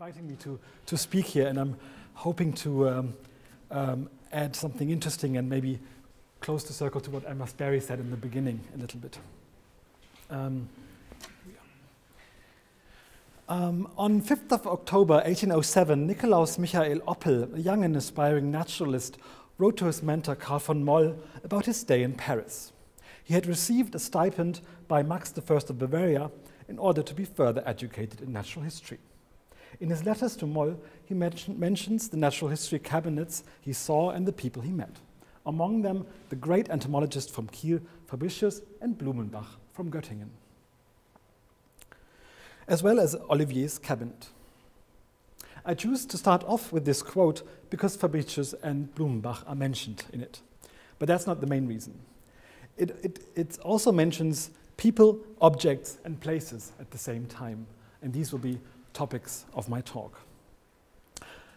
inviting me to, to speak here, and I'm hoping to um, um, add something interesting and maybe close the circle to what Emma Spary said in the beginning a little bit. Um, um, on 5th of October 1807, Nikolaus Michael Oppel, a young and aspiring naturalist, wrote to his mentor Carl von Moll about his stay in Paris. He had received a stipend by Max I of Bavaria in order to be further educated in natural history. In his letters to Moll, he mention, mentions the natural history cabinets he saw and the people he met. Among them, the great entomologist from Kiel, Fabricius, and Blumenbach from Göttingen, as well as Olivier's cabinet. I choose to start off with this quote because Fabricius and Blumenbach are mentioned in it. But that's not the main reason. It, it, it also mentions people, objects, and places at the same time. And these will be topics of my talk.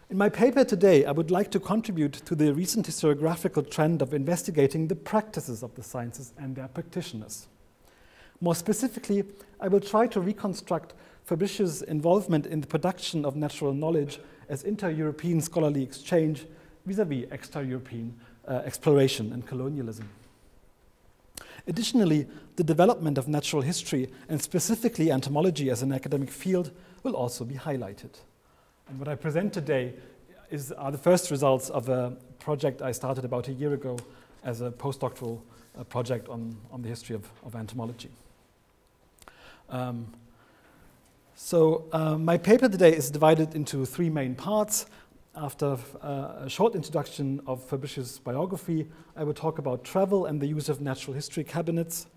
In my paper today, I would like to contribute to the recent historiographical trend of investigating the practices of the sciences and their practitioners. More specifically, I will try to reconstruct Fabricius' involvement in the production of natural knowledge as inter-European scholarly exchange vis-à-vis extra-European uh, exploration and colonialism. Additionally, the development of natural history, and specifically entomology as an academic field, will also be highlighted. And what I present today is, are the first results of a project I started about a year ago as a postdoctoral uh, project on, on the history of, of entomology. Um, so uh, my paper today is divided into three main parts. After uh, a short introduction of Fabricius' biography, I will talk about travel and the use of natural history cabinets.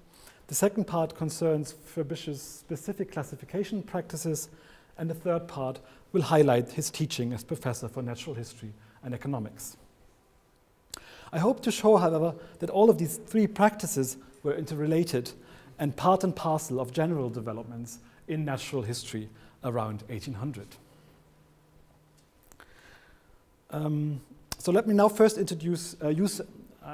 The second part concerns Fabricius' specific classification practices, and the third part will highlight his teaching as professor for natural history and economics. I hope to show, however, that all of these three practices were interrelated and part and parcel of general developments in natural history around 1800. Um, so let me now first introduce, uh, use, uh,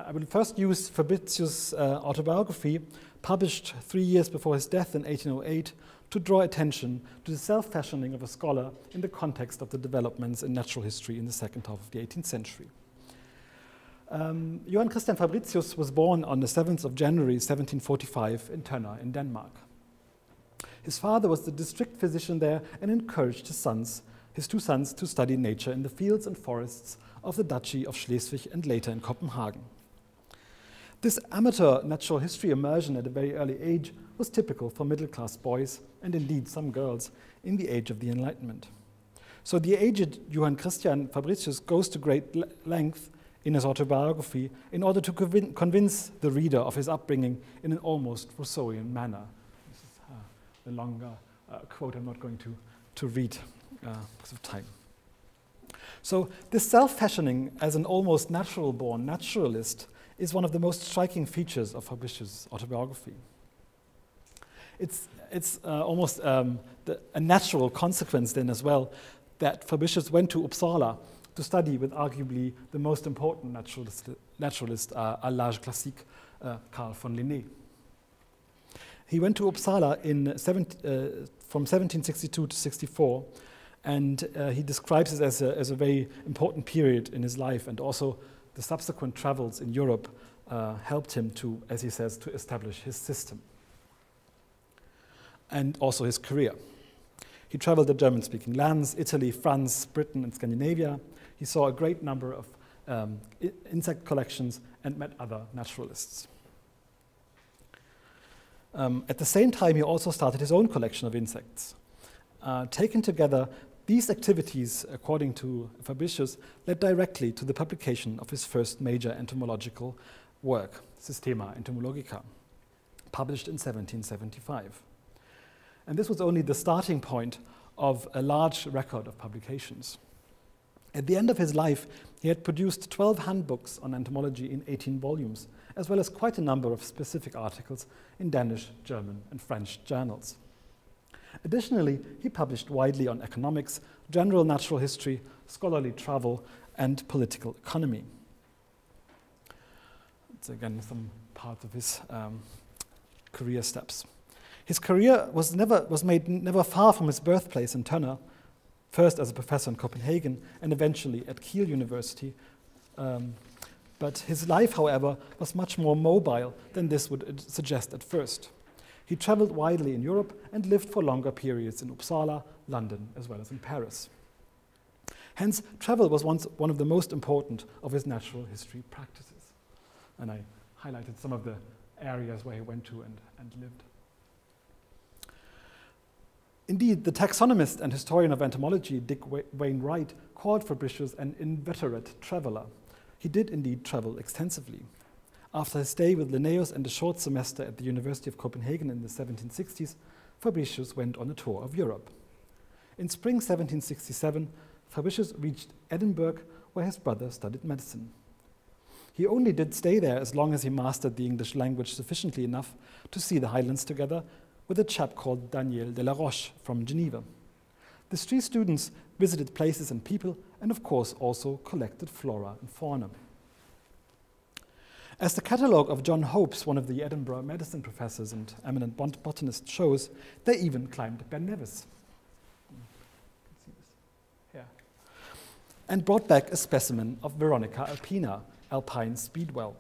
I will first use Fabricius' uh, autobiography, published three years before his death in 1808, to draw attention to the self-fashioning of a scholar in the context of the developments in natural history in the second half of the 18th century. Um, Johann Christian Fabricius was born on the 7th of January 1745 in Tønder in Denmark. His father was the district physician there and encouraged his sons his two sons to study nature in the fields and forests of the Duchy of Schleswig and later in Copenhagen. This amateur natural history immersion at a very early age was typical for middle class boys and indeed some girls in the age of the Enlightenment. So the aged Johann Christian Fabricius goes to great length in his autobiography in order to convin convince the reader of his upbringing in an almost Rousseauian manner. This is uh, the longer uh, quote I'm not going to, to read uh, because of time. So, this self fashioning as an almost natural born naturalist is one of the most striking features of Fabricius' autobiography. It's, it's uh, almost um, the, a natural consequence, then, as well, that Fabricius went to Uppsala to study with arguably the most important naturalist, naturalist uh, à l'âge classique, uh, Carl von Linné. He went to Uppsala in 17, uh, from 1762 to 64 and uh, he describes it as a, as a very important period in his life, and also the subsequent travels in Europe uh, helped him to, as he says, to establish his system and also his career. He traveled the German speaking lands, Italy, France, Britain, and Scandinavia. He saw a great number of um, insect collections and met other naturalists. Um, at the same time, he also started his own collection of insects. Uh, taken together, these activities, according to Fabricius, led directly to the publication of his first major entomological work, Systema Entomologiae, published in 1775. And this was only the starting point of a large record of publications. At the end of his life, he had produced 12 handbooks on entomology in 18 volumes, as well as quite a number of specific articles in Danish, German, and French journals. Additionally, he published widely on economics, general natural history, scholarly travel, and political economy. It's again some part of his um, career steps. His career was, never, was made never far from his birthplace in Tønder, first as a professor in Copenhagen and eventually at Kiel University. Um, but his life, however, was much more mobile than this would uh, suggest at first. He traveled widely in Europe and lived for longer periods in Uppsala, London, as well as in Paris. Hence, travel was once one of the most important of his natural history practices. And I highlighted some of the areas where he went to and, and lived. Indeed, the taxonomist and historian of entomology, Dick Vane-Wright, called Fabricius an inveterate traveler. He did indeed travel extensively. After his stay with Linnaeus and a short semester at the University of Copenhagen in the 1760s, Fabricius went on a tour of Europe. In spring 1767, Fabricius reached Edinburgh, where his brother studied medicine. He only did stay there as long as he mastered the English language sufficiently enough to see the Highlands together with a chap called Daniel de la Roche from Geneva. The three students visited places and people, and of course also collected flora and fauna. As the catalogue of John Hopes, one of the Edinburgh medicine professors and eminent botanist, shows, they even climbed Ben Nevis. And brought back a specimen of Veronica alpina, alpine speedwell,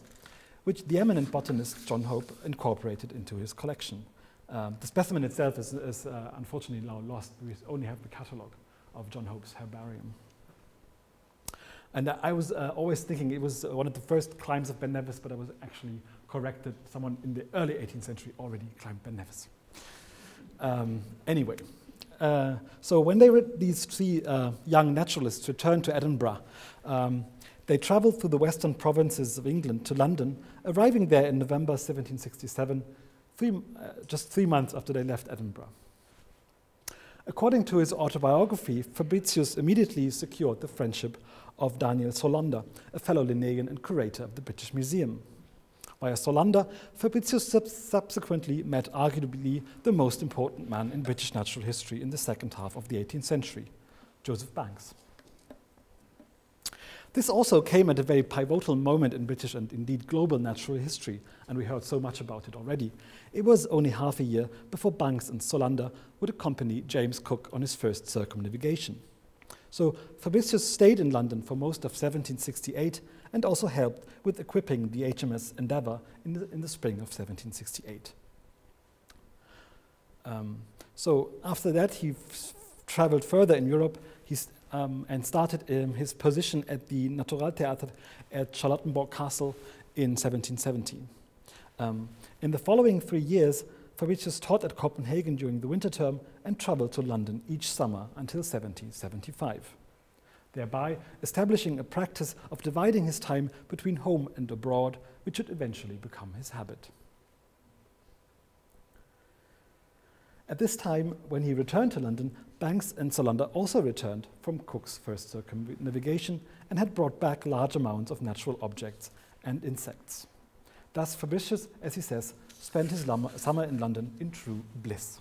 which the eminent botanist John Hope incorporated into his collection. Um, the specimen itself is, is uh, unfortunately now lost. We only have the catalogue of John Hope's herbarium. And uh, I was uh, always thinking it was one of the first climbs of Ben Nevis, but I was actually corrected. Someone in the early 18th century already climbed Ben Nevis. Um, anyway, uh, so when they these three uh, young naturalists returned to Edinburgh, um, they traveled through the western provinces of England to London, arriving there in November 1767 three, uh, just three months after they left Edinburgh. According to his autobiography, Fabricius immediately secured the friendship of Daniel Solander, a fellow Linnaean and curator of the British Museum. Via Solander, Fabricius sub subsequently met arguably the most important man in British natural history in the second half of the 18th century, Joseph Banks. This also came at a very pivotal moment in British and indeed global natural history, and we heard so much about it already. It was only half a year before Banks and Solander would accompany James Cook on his first circumnavigation. So Fabricius stayed in London for most of 1768 and also helped with equipping the HMS Endeavour in the, in the spring of 1768. Um, so after that, he traveled further in Europe. Um, and started um, his position at the Naturaltheater at Charlottenborg Castle in 1717. Um, in the following three years, Fabricius taught at Copenhagen during the winter term and traveled to London each summer until 1775, thereby establishing a practice of dividing his time between home and abroad, which would eventually become his habit. At this time, when he returned to London, Banks and Solander also returned from Cook's first circumnavigation and had brought back large amounts of natural objects and insects. Thus, Fabricius, as he says, spent his summer in London in true bliss.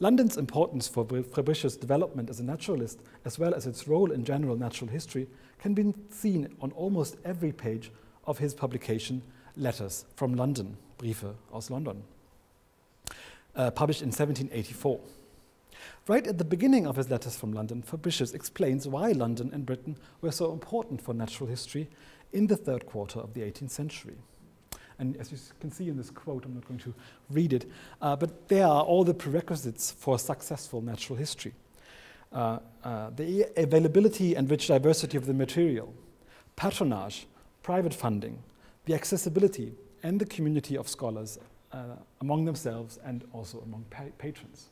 London's importance for Fabricius' development as a naturalist, as well as its role in general natural history, can be seen on almost every page of his publication, Letters from London, Briefe aus London uh, published in 1784. Right at the beginning of his letters from London, Fabricius explains why London and Britain were so important for natural history in the third quarter of the 18th century. And as you can see in this quote, I'm not going to read it, uh, but there are all the prerequisites for successful natural history. Uh, uh, the availability and rich diversity of the material, patronage, private funding, the accessibility, and the community of scholars uh, among themselves and also among pa patrons.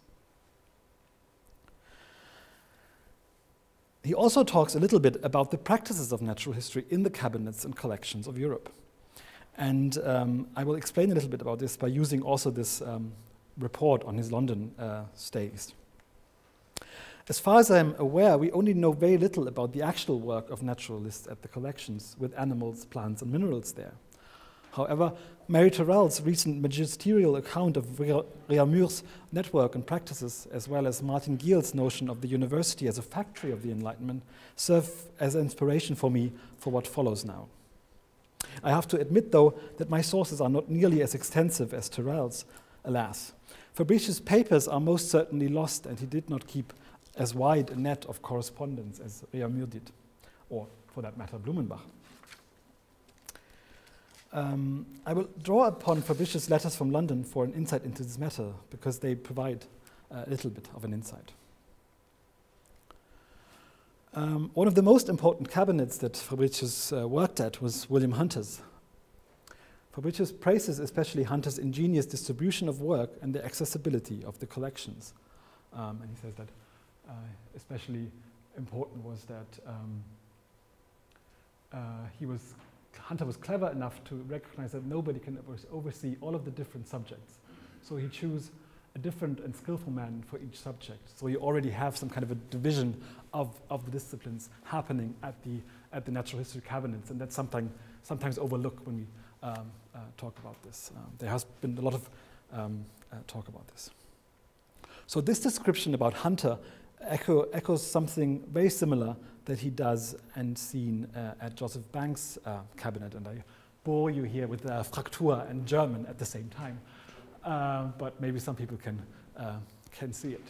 He also talks a little bit about the practices of natural history in the cabinets and collections of Europe. And um, I will explain a little bit about this by using also this um, report on his London uh, stays. As far as I'm aware, we only know very little about the actual work of naturalists at the collections with animals, plants, and minerals there. However, Mary Terrall's recent magisterial account of Réaumur's network and practices, as well as Martin Gierl's notion of the university as a factory of the Enlightenment, serve as inspiration for me for what follows now. I have to admit, though, that my sources are not nearly as extensive as Terrall's, alas. Fabricius' papers are most certainly lost, and he did not keep as wide a net of correspondence as Réaumur did, or for that matter, Blumenbach. Um, I will draw upon Fabricius' letters from London for an insight into this matter because they provide a little bit of an insight. Um, one of the most important cabinets that Fabricius uh, worked at was William Hunter's. Fabricius praises especially Hunter's ingenious distribution of work and the accessibility of the collections. Um, and he says that uh, especially important was that um, uh, he was, Hunter was clever enough to recognize that nobody can oversee all of the different subjects. So he chose a different and skillful man for each subject. So you already have some kind of a division of, of the disciplines happening at the, at the natural history cabinets, and that's something sometimes overlooked when we um, uh, talk about this. Um, there has been a lot of um, uh, talk about this. So this description about Hunter echo, echoes something very similar that he does and seen uh, at Joseph Banks' uh, cabinet, and I bore you here with uh, Fraktur and German at the same time. Uh, but maybe some people can, uh, can see it.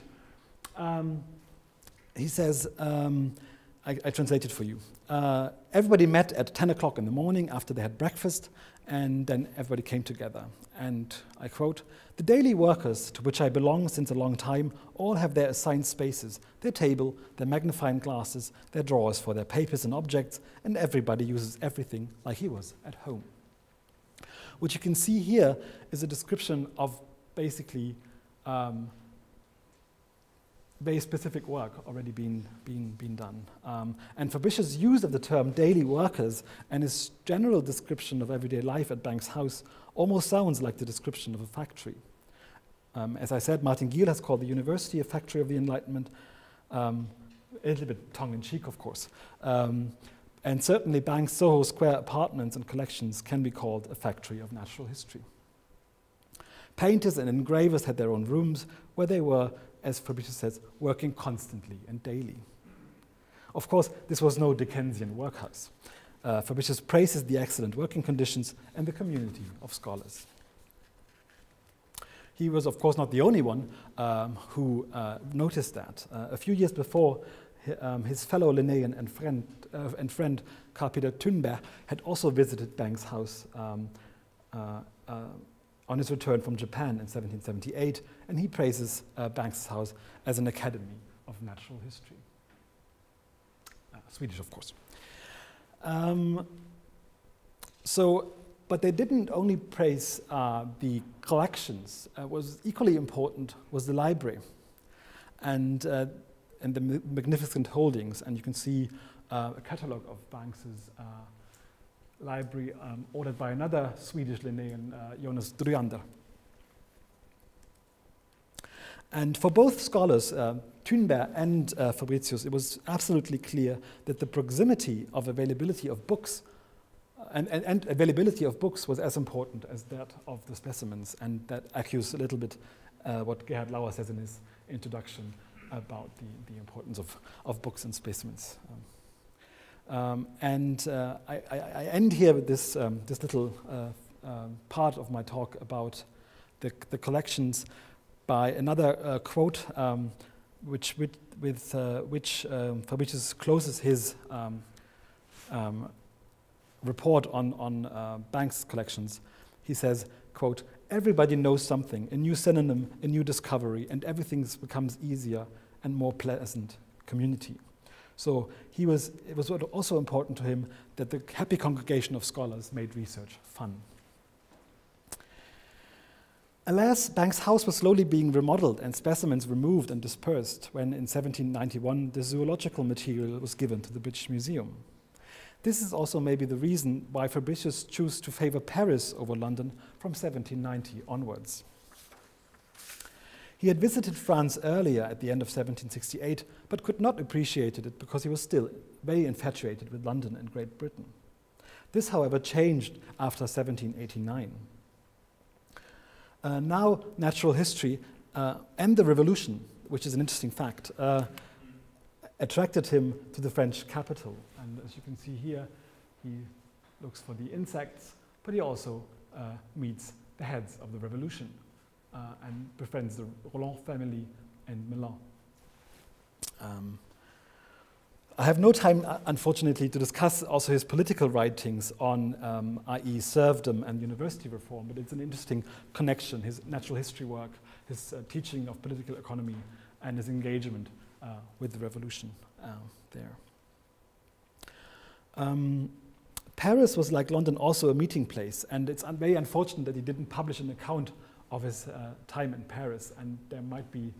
Um, he says, um, I, I translate it for you. Uh, everybody met at 10 o'clock in the morning after they had breakfast, and then everybody came together. And I quote, The daily workers to which I belong since a long time all have their assigned spaces, their table, their magnifying glasses, their drawers for their papers and objects, and everybody uses everything like he was at home. What you can see here is a description of basically um, very specific work already being, being, being done. Um, and Fabricius' use of the term daily workers and his general description of everyday life at Banks' house almost sounds like the description of a factory. Um, as I said, Martin Gierl has called the university a factory of the Enlightenment, um, a little bit tongue-in-cheek, of course. And certainly Banks Soho Square apartments and collections can be called a factory of natural history. Painters and engravers had their own rooms where they were, as Fabricius says, working constantly and daily. Of course, this was no Dickensian workhouse. Uh, Fabricius praises the excellent working conditions and the community of scholars. He was, of course, not the only one um, who uh, noticed that. Uh, a few years before, um, his fellow Linnaean and friend, uh, and friend Karl Peter Thunberg had also visited Banks' house um, uh, uh, on his return from Japan in 1778, and he praises uh, Banks' house as an academy of natural history. Uh, Swedish, of course. Um, so, but they didn't only praise uh, the collections. what was equally important was the library. And and the magnificent holdings. And you can see uh, a catalogue of Banks's uh, library um, ordered by another Swedish Linnaean, uh, Jonas Dryander. And for both scholars, uh, Thunberg and uh, Fabricius, it was absolutely clear that the proximity of availability of books and, and, and, availability of books was as important as that of the specimens, and that echoes a little bit uh, what Gerhard Lauer says in his introduction about the, the importance of, of books and specimens. Um, um, and uh, I, I, I, end here with this, um, this little uh, um, part of my talk about the, the collections by another uh, quote um, which, with, with uh, which um, Fabricius closes his report on, on uh, Banks' collections. He says, quote, everybody knows something, a new synonym, a new discovery, and everything becomes easier and more pleasant community. So he was, it was also important to him that the happy congregation of scholars made research fun. Alas, Banks' house was slowly being remodeled and specimens removed and dispersed when in 1791 the zoological material was given to the British Museum. This is also maybe the reason why Fabricius chose to favor Paris over London from 1790 onwards. He had visited France earlier at the end of 1768, but could not appreciate it because he was still very infatuated with London and Great Britain. This, however, changed after 1789. Uh, now, natural history uh, and the revolution, which is an interesting fact, uh, attracted him to the French capital. And as you can see here, he looks for the insects, but he also uh, meets the heads of the revolution uh, and befriends the Roland family in Milan. Um, I have no time, uh, unfortunately, to discuss also his political writings on, um, i.e., serfdom and university reform, but it's an interesting connection his natural history work, his uh, teaching of political economy, and his engagement uh, with the revolution uh, there. Um, Paris was, like London, also a meeting place, and it's un very unfortunate that he didn't publish an account of his uh, time in Paris, and there might be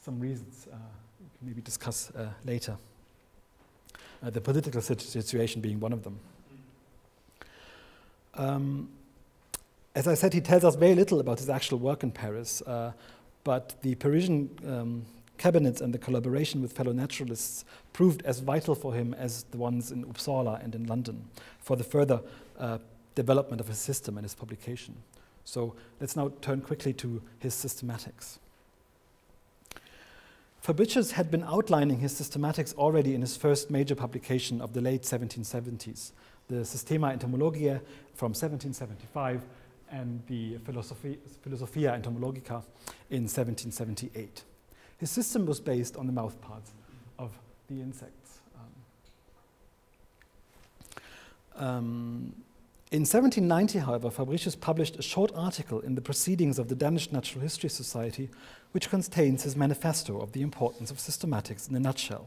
some reasons uh, we can maybe discuss later uh, the political situation being one of them. Um, as I said, he tells us very little about his actual work in Paris, uh, but the Parisian um, cabinets and the collaboration with fellow naturalists proved as vital for him as the ones in Uppsala and in London for the further uh, development of his system and his publication. So let's now turn quickly to his systematics. Fabricius had been outlining his systematics already in his first major publication of the late 1770s, the Systema Entomologiae from 1775 and the Philosophia Entomologica in 1778. His system was based on the mouthparts of the insects. Um, um, in 1790, however, Fabricius published a short article in the Proceedings of the Danish Natural History Society which contains his manifesto of the importance of systematics in a nutshell.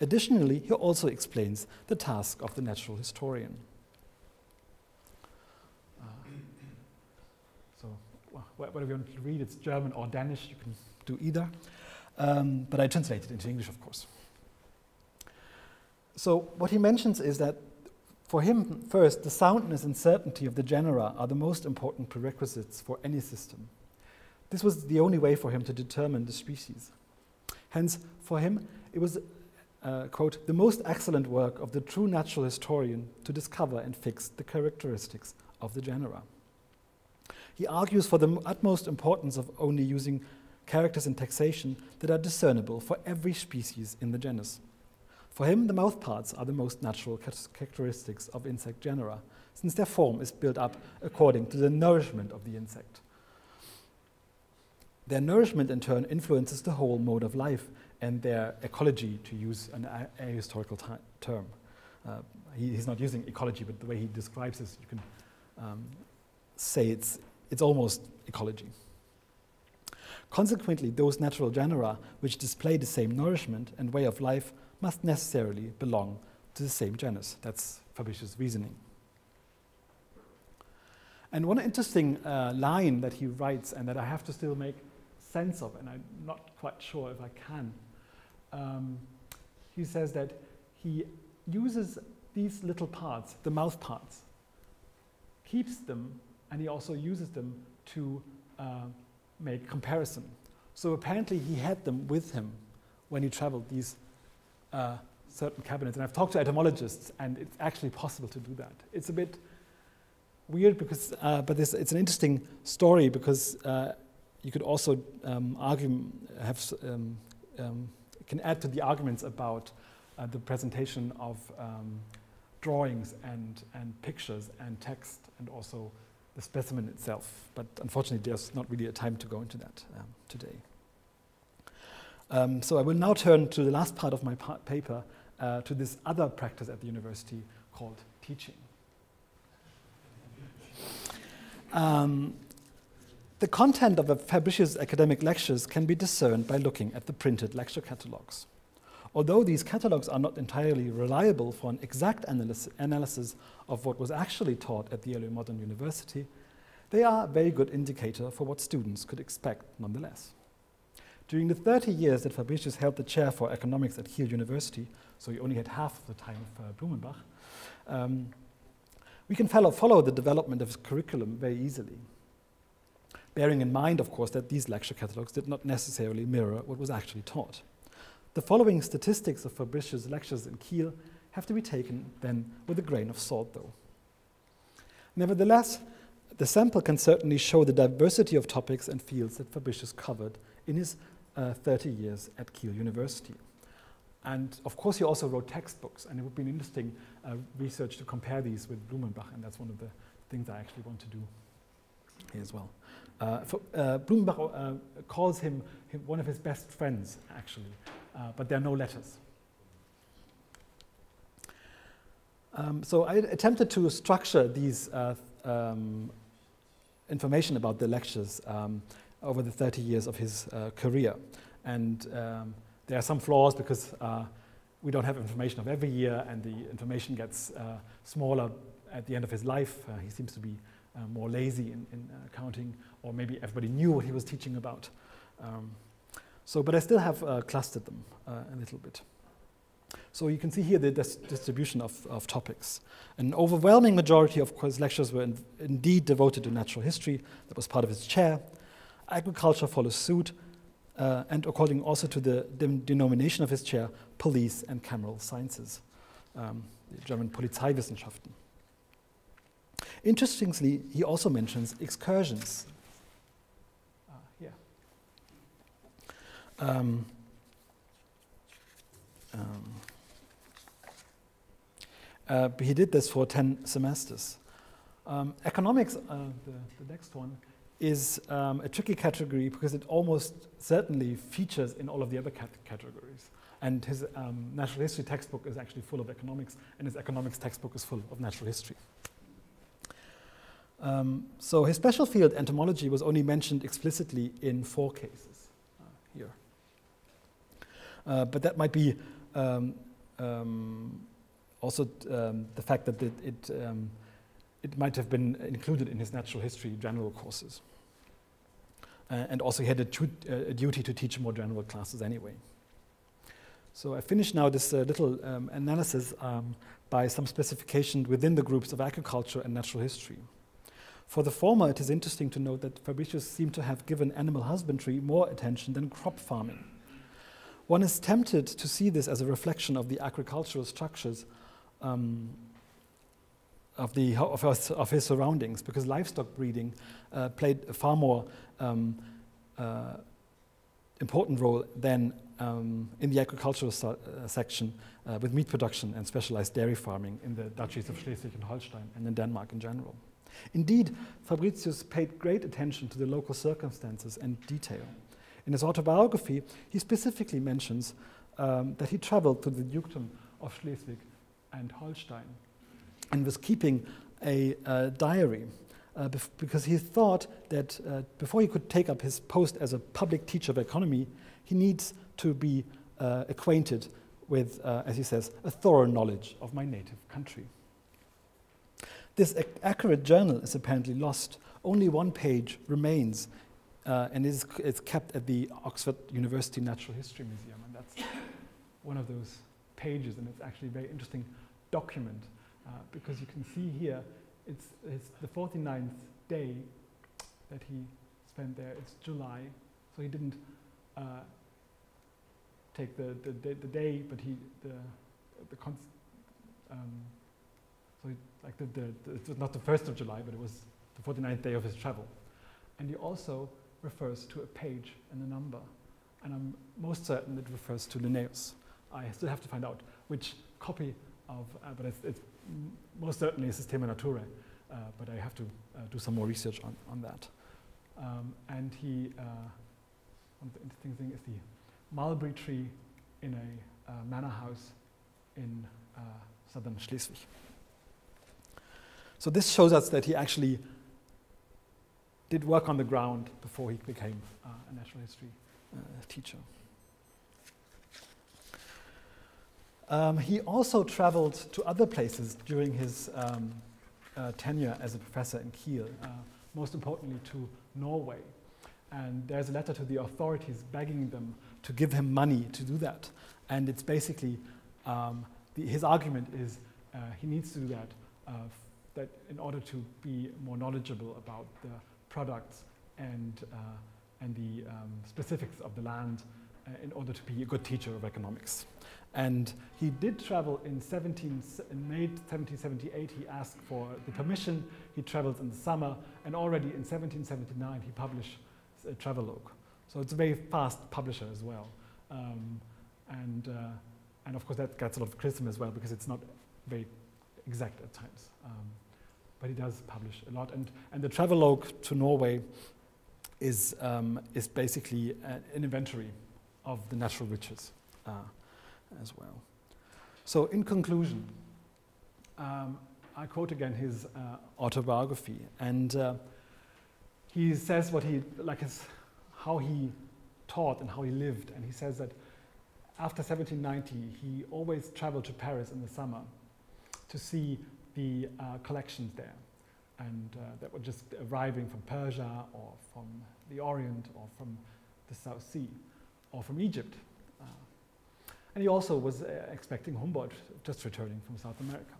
Additionally, he also explains the task of the natural historian. Uh, so, whatever you want to read, it's German or Danish, you can do either. Um, but I translate it into English, of course. So, what he mentions is that for him, first, the soundness and certainty of the genera are the most important prerequisites for any system. This was the only way for him to determine the species. Hence, for him, it was, uh, quote, the most excellent work of the true natural historian to discover and fix the characteristics of the genera. He argues for the utmost importance of only using characters in taxation that are discernible for every species in the genus. For him, the mouthparts are the most natural characteristics of insect genera, since their form is built up according to the nourishment of the insect. Their nourishment, in turn, influences the whole mode of life and their ecology, to use an ahistorical term. Uh, he, he's not using ecology, but the way he describes this, you can um, say it's, it's almost ecology. Consequently, those natural genera which display the same nourishment and way of life must necessarily belong to the same genus. That's Fabricius' reasoning. And one interesting uh, line that he writes, and that I have to still make sense of, and I'm not quite sure if I can. Um, he says that he uses these little parts, the mouth parts, keeps them, and he also uses them to uh, make comparison. So apparently he had them with him when he traveled these uh, certain cabinets. And I've talked to entomologists, and it's actually possible to do that. It's a bit weird because, uh, but it's an interesting story because uh, you could also um, argue, have, um, um, can add to the arguments about uh, the presentation of um, drawings and, and pictures and text and also the specimen itself. But unfortunately, there's not really a time to go into that um, today. Um, so I will now turn to the last part of my pa paper, uh, to this other practice at the university called teaching. Um, the content of a Fabricius academic lectures can be discerned by looking at the printed lecture catalogues. Although these catalogues are not entirely reliable for an exact analysis, analysis of what was actually taught at the early modern university, they are a very good indicator for what students could expect nonetheless. During the 30 years that Fabricius held the chair for economics at Kiel University, so he only had half the time of uh, Blumenbach, um, we can follow, follow the development of his curriculum very easily bearing in mind, of course, that these lecture catalogues did not necessarily mirror what was actually taught. The following statistics of Fabricius' lectures in Kiel have to be taken then with a grain of salt, though. Nevertheless, the sample can certainly show the diversity of topics and fields that Fabricius covered in his uh, 30 years at Kiel University. And of course, he also wrote textbooks, and it would be an interesting uh, research to compare these with Blumenbach, and that's one of the things I actually want to do here as well. Uh, for, uh, Blumenbach uh, calls him, him, one of his best friends, actually. Uh, but there are no letters. Um, so I attempted to structure these uh, um, information about the lectures um, over the 30 years of his uh, career. And um, there are some flaws because uh, we don't have information of every year and the information gets uh, smaller at the end of his life. Uh, he seems to be more lazy in, in counting, or maybe everybody knew what he was teaching about. Um, so, but I still have clustered them a little bit. So you can see here the dis distribution of, of, topics. An overwhelming majority of his lectures were in, indeed devoted to natural history. That was part of his chair. Agriculture follows suit, uh, and according also to the denomination of his chair, police and cameral sciences, um, the German Polizeiwissenschaften. Interestingly, he also mentions excursions. Uh, here. Um, um, uh, he did this for 10 semesters. Um, economics, uh, the, the, next one, is um, a tricky category because it almost certainly features in all of the other cat categories. And his um, natural history textbook is actually full of economics, and his economics textbook is full of natural history. Um, so his special field, entomology, was only mentioned explicitly in four cases. Uh, but that might be um, um, also um, the fact that it, it, um, it, might have been included in his natural history general courses. Uh, and also he had a, uh, a, duty to teach more general classes anyway. So I finish now this uh, little um, analysis by some specification within the groups of agriculture and natural history. For the former, it is interesting to note that Fabricius seemed to have given animal husbandry more attention than crop farming. One is tempted to see this as a reflection of the agricultural structures um, of, the, of, his, of, his, surroundings, because livestock breeding uh, played a far more um, uh, important role than um, in the agricultural uh, section uh, with meat production and specialized dairy farming in the duchies of Schleswig and Holstein and in Denmark in general. Indeed, Fabricius paid great attention to the local circumstances and detail. In his autobiography, he specifically mentions um, that he traveled to the dukedom of Schleswig and Holstein and was keeping a uh, diary uh, because he thought that uh, before he could take up his post as a public teacher of economy, he needs to be uh, acquainted with, uh, as he says, a thorough knowledge of my native country. This ac accurate journal is apparently lost. Only one page remains uh, and it's kept at the Oxford University Natural History Museum. And that's one of those pages, and it's actually a very interesting document uh, because you can see here it's, it's the 49th day that he spent there. It's July, so he didn't uh, take the, the, the, day, but he the the um, so he, like the, the, the, it was not the first of July, but it was the 49th day of his travel. And he also refers to a page and a number. And I'm most certain it refers to Linnaeus. I still have to find out which copy of, uh, but it's, it's, most certainly Systema Naturae, uh, but I have to uh, do some more research on, on that. Um, and he, uh, one of the interesting thing is the mulberry tree in a uh, manor house in uh, southern Schleswig. So this shows us that he actually did work on the ground before he became uh, a natural history uh, teacher. Um, he also traveled to other places during his um, uh, tenure as a professor in Kiel, uh, most importantly to Norway. And there's a letter to the authorities begging them to give him money to do that. And it's basically, um, the, his argument is uh, he needs to do that, uh, that in order to be more knowledgeable about the products and, uh, and the um, specifics of the land uh, in order to be a good teacher of economics. And he did travel in, 17, in May 1778. He asked for the permission. He traveled in the summer. And already in 1779, he published a travelogue. So it's a very fast publisher as well. Um, and, uh, and of course, that gets a lot of criticism as well because it's not very exact at times. Um, but he does publish a lot. And, and the travelogue to Norway is, um, is basically an inventory of the natural riches uh, as well. So, in conclusion, um, I quote again his uh, autobiography, and uh, he says what he like his how he taught and how he lived, and he says that after 1790 he always traveled to Paris in the summer to see the uh, collections there, and uh, that were just arriving from Persia or from the Orient or from the South Sea or from Egypt. Uh, and he also was uh, expecting Humboldt just returning from South America.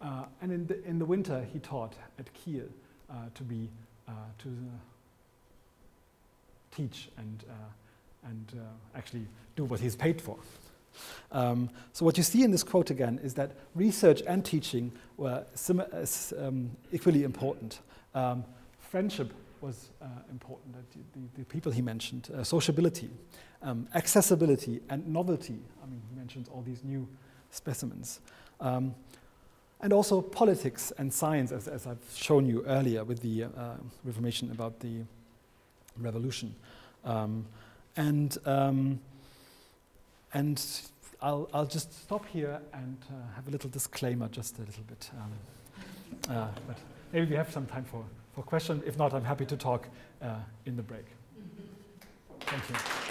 Uh, and in the, in the winter, he taught at Kiel uh, to be to teach and and actually do what he's paid for. Um, so what you see in this quote again is that research and teaching were um, equally important. Um, friendship was uh, important, the, the, the, people he mentioned, uh, sociability, um, accessibility, and novelty. I mean, he mentions all these new specimens. Um, and also politics and science, as, as, I've shown you earlier with the uh, about the revolution. Um, and, and I'll, I'll just stop here and uh, have a little disclaimer, just a little bit. Um, uh, but maybe we have some time for, for questions. If not, I'm happy to talk uh, in the break. Thank you.